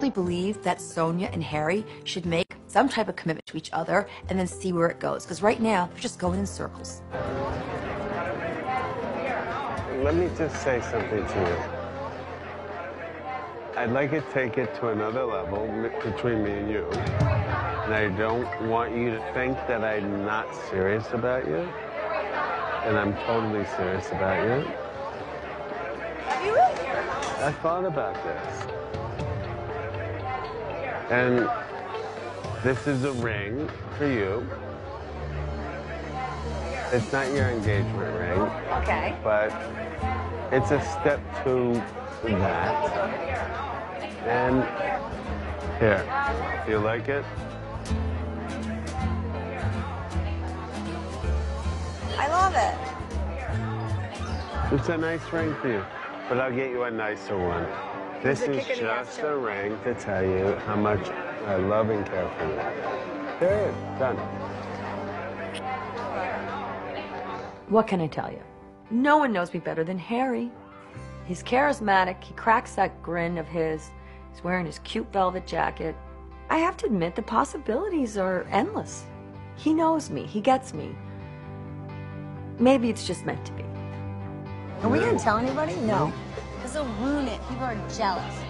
really believe that Sonja and Harry should make some type of commitment to each other and then see where it goes. Because right now, they're just going in circles. Let me just say something to you. I'd like to take it to another level between me and you. And I don't want you to think that I'm not serious about you. And I'm totally serious about you. Are you really? I thought about this. And this is a ring for you. It's not your engagement ring, Okay. but it's a step to that. And here, do you like it? I love it. It's a nice ring for you, but I'll get you a nicer one. This is kick in the ass, just a ring to tell you how much I love and care for you. There, done. What can I tell you? No one knows me better than Harry. He's charismatic. He cracks that grin of his. He's wearing his cute velvet jacket. I have to admit, the possibilities are endless. He knows me. He gets me. Maybe it's just meant to be. Are we gonna tell anybody? No. Ruin it. People are jealous.